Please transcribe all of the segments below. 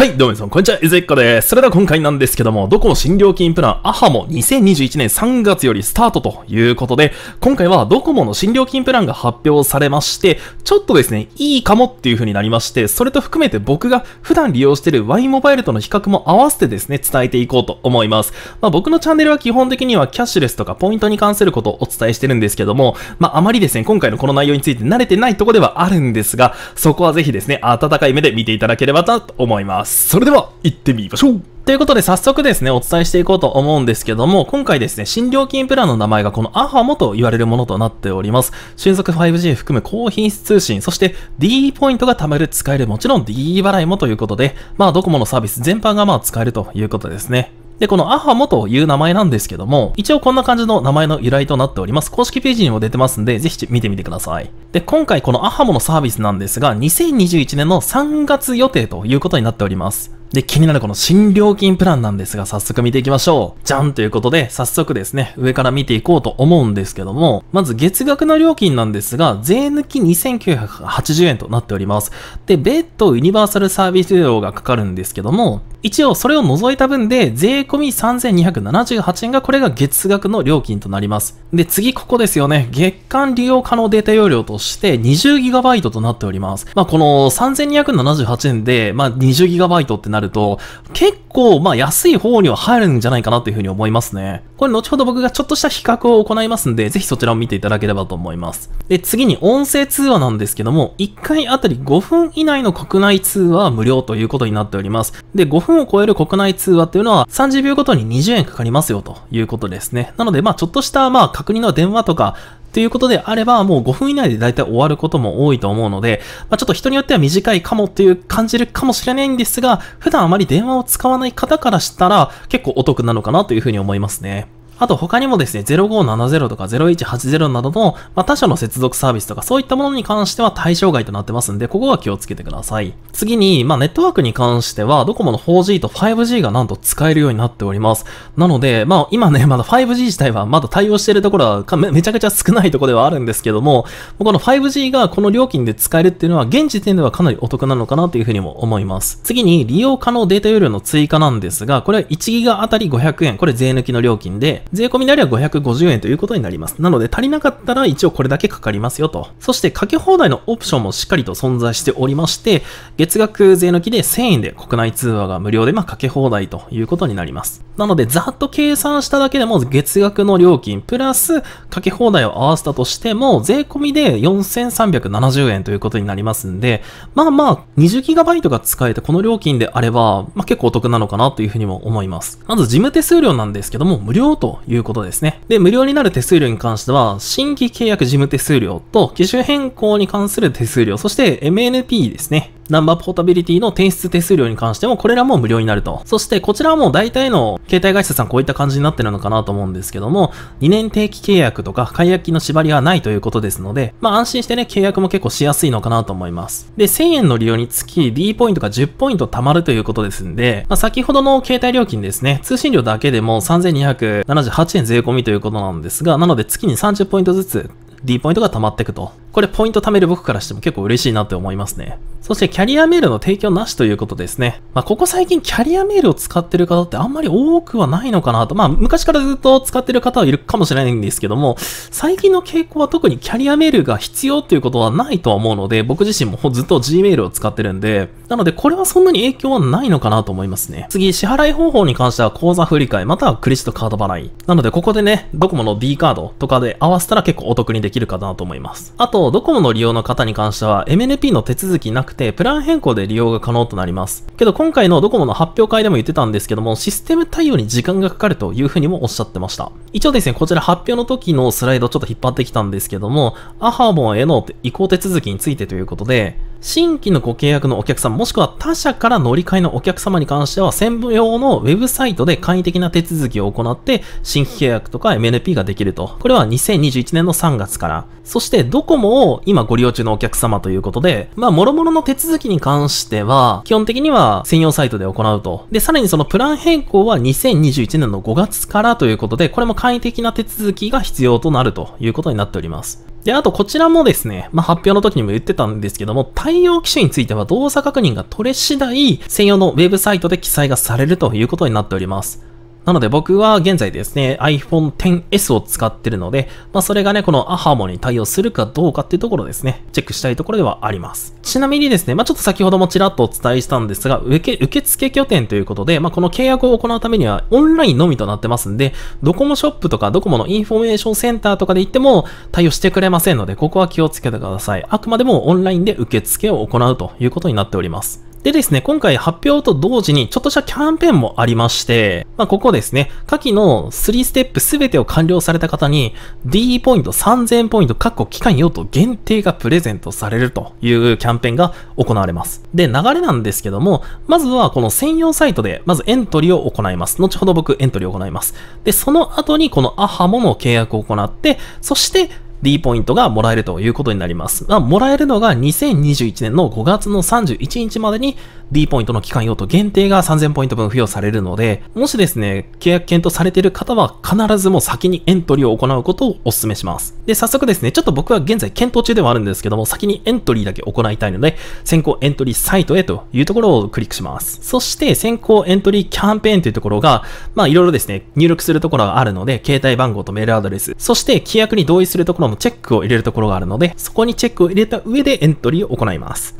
はい、どうも皆さん、こんにちは、いずいっこです。それでは今回なんですけども、ドコモ新料金プラン、アハモ2021年3月よりスタートということで、今回はドコモの新料金プランが発表されまして、ちょっとですね、いいかもっていう風になりまして、それと含めて僕が普段利用してる Y モバイルとの比較も合わせてですね、伝えていこうと思います。まあ僕のチャンネルは基本的にはキャッシュレスとかポイントに関することをお伝えしてるんですけども、まああまりですね、今回のこの内容について慣れてないとこではあるんですが、そこはぜひですね、温かい目で見ていただければなと思います。それでは、行ってみましょうということで早速ですね、お伝えしていこうと思うんですけども、今回ですね、新料金プランの名前がこのアハモと言われるものとなっております。瞬速 5G 含む高品質通信、そして D ポイントが貯まる使えるもちろん D 払いもということで、まあドコモのサービス全般がまあ使えるということですね。で、このアハモという名前なんですけども、一応こんな感じの名前の由来となっております。公式ページにも出てますんで、ぜひ見てみてください。で、今回このアハモのサービスなんですが、2021年の3月予定ということになっております。で、気になるこの新料金プランなんですが、早速見ていきましょう。じゃんということで、早速ですね、上から見ていこうと思うんですけども、まず月額の料金なんですが、税抜き2980円となっております。で、別途ユニバーサルサービス料がかかるんですけども、一応それを除いた分で、税込み3278円がこれが月額の料金となります。で、次ここですよね。月間利用可能データ容量として 20GB となっております。まあ、この3278円で、まあ、20GB ってなるると、結構、まあ、安い方には入るんじゃないかなというふうに思いますね。これ、後ほど僕がちょっとした比較を行いますんで、ぜひそちらを見ていただければと思います。で、次に音声通話なんですけども、1回あたり5分以内の国内通話は無料ということになっております。で、5分を超える国内通話っていうのは30秒ごとに20円かかりますよということですね。なので、まあ、ちょっとした、まあ、確認の電話とか、っていうことであれば、もう5分以内で大体終わることも多いと思うので、まあ、ちょっと人によっては短いかもっていう感じるかもしれないんですが、普段あまり電話を使わない方からしたら結構お得なのかなというふうに思いますね。あと他にもですね、0570とか0180などの、まあ、他社の接続サービスとかそういったものに関しては対象外となってますんで、ここは気をつけてください。次に、まあ、ネットワークに関しては、ドコモの 4G と 5G がなんと使えるようになっております。なので、まあ、今ね、まだ 5G 自体はまだ対応しているところはめちゃくちゃ少ないところではあるんですけども、この 5G がこの料金で使えるっていうのは、現時点ではかなりお得なのかなというふうにも思います。次に、利用可能データ容量の追加なんですが、これは1ギガあたり500円。これ税抜きの料金で、税込みであれば550円ということになります。なので足りなかったら一応これだけかかりますよと。そしてかけ放題のオプションもしっかりと存在しておりまして、月額税抜きで1000円で国内通話が無料でまあかけ放題ということになります。なのでざっと計算しただけでも月額の料金プラスかけ放題を合わせたとしても税込みで4370円ということになりますんで、まあまあ 20GB が使えてこの料金であれば、まあ結構お得なのかなというふうにも思います。まず事務手数料なんですけども無料とということですね。で、無料になる手数料に関しては、新規契約事務手数料と機種変更に関する手数料、そして MNP ですね。ナンバーポータビリティの転出手数料に関しても、これらも無料になると。そして、こちらはもう大体の携帯会社さんこういった感じになってるのかなと思うんですけども、2年定期契約とか解約金の縛りはないということですので、まあ安心してね、契約も結構しやすいのかなと思います。で、1000円の利用につき D ポイントが10ポイント貯まるということですんで、まあ先ほどの携帯料金ですね、通信料だけでも3278円税込みということなんですが、なので月に30ポイントずつ D ポイントが溜まっていくと。これポイント貯める僕からしても結構嬉しいなって思いますね。そしてキャリアメールの提供なしということですね。まあ、ここ最近キャリアメールを使ってる方ってあんまり多くはないのかなと。まあ、昔からずっと使ってる方はいるかもしれないんですけども、最近の傾向は特にキャリアメールが必要ということはないとは思うので、僕自身もずっと Gmail を使ってるんで、なのでこれはそんなに影響はないのかなと思いますね。次、支払い方法に関しては口座振替、またはクレジットカード払い。なのでここでね、ドコモの D カードとかで合わせたら結構お得にできるかなと思います。あと、ドコモの利用の方に関しては MNP の手続きなくて、プラン変更で利用が可能となります。けど今回のドコモの発表会でも言ってたんですけども、システム対応に時間がかかるというふうにもおっしゃってました。一応ですね、こちら発表の時のスライドちょっと引っ張ってきたんですけども、アハモンへの移行手続きについてということで、新規のご契約のお客様、もしくは他社から乗り換えのお客様に関しては、専務用のウェブサイトで簡易的な手続きを行って、新規契約とか MNP ができると。これは2021年の3月から。そして、ドコモを今ご利用中のお客様ということで、まあ、諸々の手続きに関しては、基本的には専用サイトで行うと。で、さらにそのプラン変更は2021年の5月からということで、これも簡易的な手続きが必要となるということになっております。で、あとこちらもですね、まあ、発表の時にも言ってたんですけども、対応機種については動作確認が取れ次第、専用のウェブサイトで記載がされるということになっております。なので僕は現在ですね、iPhone XS を使ってるので、まあそれがね、この AHAMO に対応するかどうかっていうところですね、チェックしたいところではあります。ちなみにですね、まあちょっと先ほどもちらっとお伝えしたんですが、受け、受付拠点ということで、まあこの契約を行うためにはオンラインのみとなってますんで、ドコモショップとかドコモのインフォメーションセンターとかで行っても対応してくれませんので、ここは気をつけてください。あくまでもオンラインで受付を行うということになっております。でですね、今回発表と同時にちょっとしたキャンペーンもありまして、まあ、ここですね、下記の3ステップすべてを完了された方に D ポイント3000ポイント各期間用途限定がプレゼントされるというキャンペーンが行われます。で、流れなんですけども、まずはこの専用サイトでまずエントリーを行います。後ほど僕エントリーを行います。で、その後にこのアハモの契約を行って、そして D ポイントがもらえるということになります。まあ、もらえるのが2021年の5月の31日までに D ポイントの期間用途限定が3000ポイント分付与されるので、もしですね、契約検討されている方は必ずもう先にエントリーを行うことをお勧めします。で、早速ですね、ちょっと僕は現在検討中ではあるんですけども、先にエントリーだけ行いたいので、先行エントリーサイトへというところをクリックします。そして先行エントリーキャンペーンというところが、まあいろいろですね、入力するところがあるので、携帯番号とメールアドレス、そして規約に同意するところのチェックを入れるところがあるので、そこにチェックを入れた上でエントリーを行います。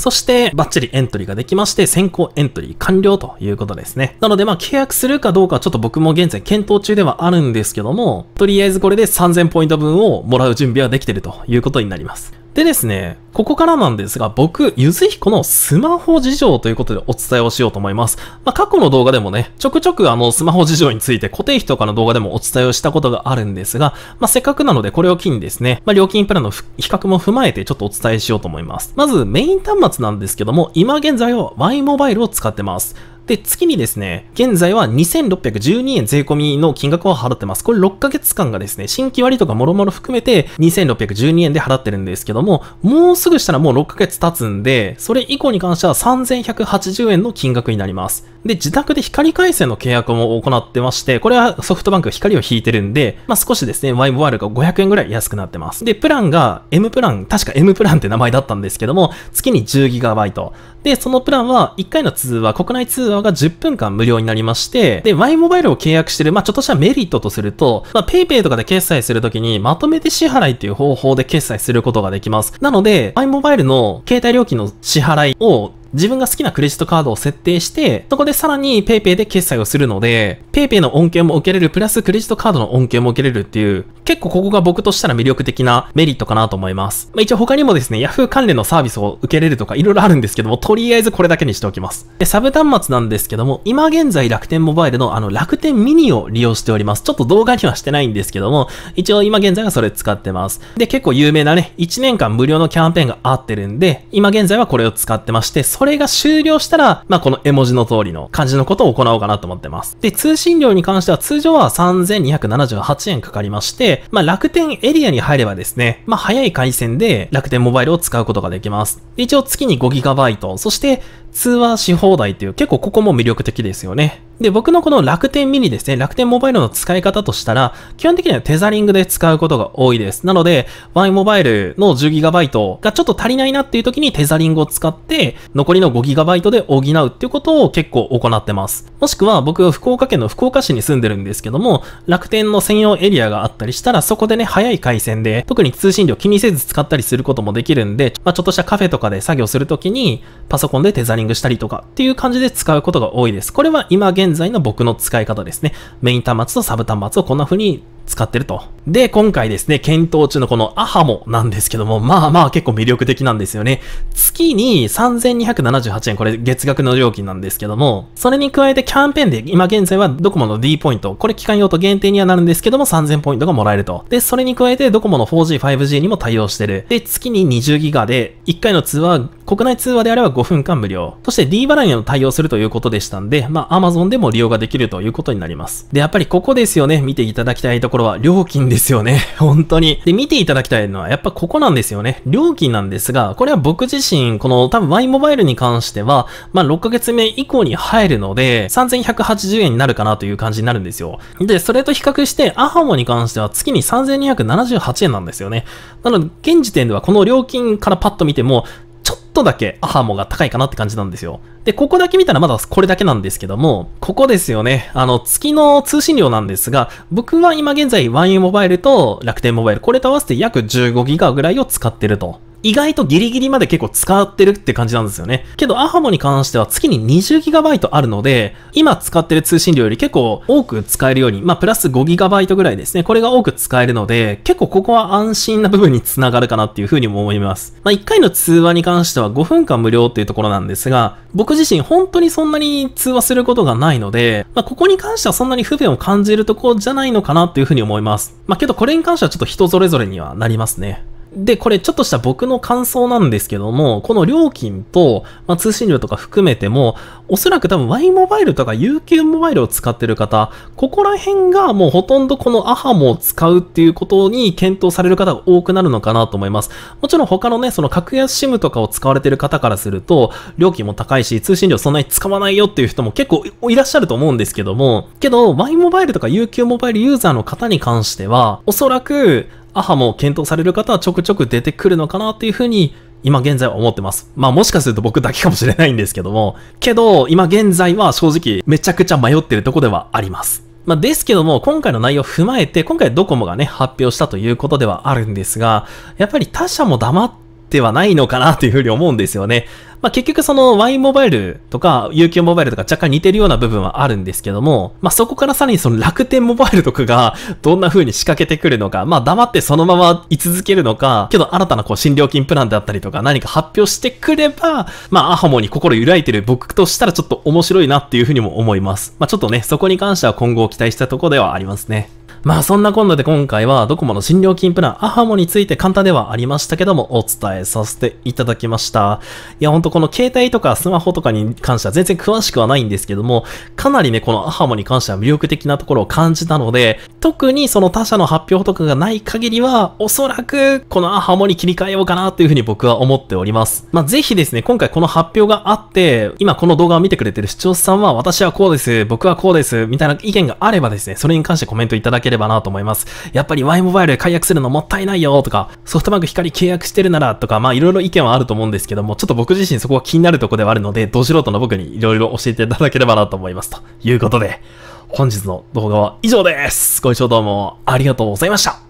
そして、バッチリエントリーができまして、先行エントリー完了ということですね。なので、まあ、契約するかどうかちょっと僕も現在検討中ではあるんですけども、とりあえずこれで3000ポイント分をもらう準備はできてるということになります。でですね、ここからなんですが、僕、ゆずひこのスマホ事情ということでお伝えをしようと思います。まあ、過去の動画でもね、ちょくちょくあの、スマホ事情について固定費とかの動画でもお伝えをしたことがあるんですが、まあ、せっかくなのでこれを機にですね、まあ、料金プランの比較も踏まえてちょっとお伝えしようと思います。まず、メイン端末なんですけども、今現在は Y モバイルを使ってます。で、月にですね、現在は2612円税込みの金額を払ってます。これ6ヶ月間がですね、新規割とかもろもろ含めて2612円で払ってるんですけども、もうすぐしたらもう6ヶ月経つんで、それ以降に関しては3180円の金額になります。で、自宅で光回線の契約も行ってまして、これはソフトバンク光を引いてるんで、まあ、少しですね、Y モバイルが500円ぐらい安くなってます。で、プランが M プラン、確か M プランって名前だったんですけども、月に 10GB。で、そのプランは1回の通話、国内通話が10分間無料になりまして、で、Y モバイルを契約してる、まあ、ちょっとしたメリットとすると、まあ、PayPay とかで決済するときにまとめて支払いっていう方法で決済することができます。なので、Y モバイルの携帯料金の支払いを自分が好きなクレジットカードを設定して、そこでさらに PayPay で決済をするので、PayPay の恩恵も受けれる、プラスクレジットカードの恩恵も受けれるっていう、結構ここが僕としたら魅力的なメリットかなと思います。まあ、一応他にもですね、Yahoo 関連のサービスを受けれるとか色々あるんですけども、とりあえずこれだけにしておきます。で、サブ端末なんですけども、今現在楽天モバイルのあの楽天ミニを利用しております。ちょっと動画にはしてないんですけども、一応今現在はそれ使ってます。で、結構有名なね、1年間無料のキャンペーンがあってるんで、今現在はこれを使ってまして、それが終了したら、まあ、この絵文字の通りの感じのことを行おうかなと思ってます。で、通信料に関しては通常は3278円かかりまして、まあ、楽天エリアに入ればですね、まあ、早い回線で楽天モバイルを使うことができます。で一応月に 5GB、そして通話し放題っていう結構ここも魅力的ですよね。で、僕のこの楽天ミニですね、楽天モバイルの使い方としたら、基本的にはテザリングで使うことが多いです。なので、Y モバイルの 10GB がちょっと足りないなっていう時にテザリングを使って、残りの 5GB で補うっていうことを結構行ってます。もしくは僕、福岡県の福岡市に住んでるんですけども、楽天の専用エリアがあったりしたら、そこでね、早い回線で、特に通信量気にせず使ったりすることもできるんで、まあ、ちょっとしたカフェとかで作業するときに、パソコンでテザリングしたりとかっていう感じで使うことが多いです。これは今現在の僕の使い方ですね。メイン端末とサブ端末をこんな風に使ってると。で、今回ですね、検討中のこのアハモなんですけども、まあまあ結構魅力的なんですよね。月に3278円、これ月額の料金なんですけども、それに加えてキャンペーンで今現在はドコモの D ポイント、これ期間用途限定にはなるんですけども3000ポイントがもらえると。で、それに加えてドコモの 4G、5G にも対応してる。で、月に20ギガで1回の通話、国内通話であれば5分間無料。そして D 払いにも対応するということでしたんで、まあ Amazon でも利用ができるということになります。で、やっぱりここですよね、見ていただきたいところは料金ですよね。本当に。で、見ていただきたいのは、やっぱここなんですよね。料金なんですが、これは僕自身、この多分 Y モバイルに関しては、まあ6ヶ月目以降に入るので、3180円になるかなという感じになるんですよ。で、それと比較して、アハモに関しては月に3278円なんですよね。なので、現時点ではこの料金からパッと見ても、ちょっとだけアハモが高いかなって感じなんですよ。で、ここだけ見たらまだこれだけなんですけども、ここですよね。あの、月の通信量なんですが、僕は今現在ワンユーモバイルと楽天モバイル、これと合わせて約15ギガぐらいを使ってると。意外とギリギリまで結構使ってるって感じなんですよね。けど、アハモに関しては月に 20GB あるので、今使ってる通信量より結構多く使えるように、まあ、プラス 5GB ぐらいですね。これが多く使えるので、結構ここは安心な部分につながるかなっていうふうにも思います。まあ、1回の通話に関しては5分間無料っていうところなんですが、僕自身本当にそんなに通話することがないので、まあ、ここに関してはそんなに不便を感じるとこじゃないのかなっていうふうに思います。まあ、けどこれに関してはちょっと人それぞれにはなりますね。で、これちょっとした僕の感想なんですけども、この料金と、まあ、通信料とか含めても、おそらく多分 Y モバイルとか UQ モバイルを使ってる方、ここら辺がもうほとんどこのアハモを使うっていうことに検討される方が多くなるのかなと思います。もちろん他のね、その格安 SIM とかを使われてる方からすると、料金も高いし、通信料そんなに使わないよっていう人も結構いらっしゃると思うんですけども、けど Y モバイルとか UQ モバイルユーザーの方に関しては、おそらくアハも検討される方はちょくちょく出てくるのかなっていうふうに今現在は思ってます。まあもしかすると僕だけかもしれないんですけども、けど今現在は正直めちゃくちゃ迷ってるとこではあります。まあですけども今回の内容を踏まえて今回ドコモがね発表したということではあるんですが、やっぱり他社も黙ってはないのかなっていうふうに思うんですよね。まあ、結局その Y モバイルとか UQ モバイルとか若干似てるような部分はあるんですけども、まあ、そこからさらにその楽天モバイルとかがどんな風に仕掛けてくるのか、まあ、黙ってそのまま居続けるのか、けど新たなこう新料金プランであったりとか何か発表してくれば、まあ、アハモに心揺らいてる僕としたらちょっと面白いなっていう風にも思います。まあ、ちょっとね、そこに関しては今後期待したとこではありますね。まあそんな今度で今回はドコモの新料金プランアハモについて簡単ではありましたけどもお伝えさせていただきました。いやほんとこの携帯とかスマホとかに関しては全然詳しくはないんですけども、かなりねこのアハモに関しては魅力的なところを感じたので、特にその他社の発表とかがない限りは、おそらくこのアハモに切り替えようかなというふうに僕は思っております。まあぜひですね、今回この発表があって、今この動画を見てくれてる視聴者さんは私はこうです、僕はこうです、みたいな意見があればですね、それに関してコメントいただければなと思います。やっぱり Y モバイル解約するのもったいないよとか、ソフトバンク光契約してるならとか、まあいろいろ意見はあると思うんですけども、ちょっと僕自身そこは気になるとこではあるので、ど素人の僕にいろいろ教えていただければなと思います。ということで、本日の動画は以上です。ご視聴どうもありがとうございました。